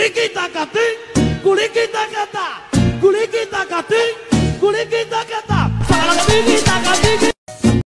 Guriki takatin, guriki takata, guriki takatin, guriki takata.